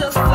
seus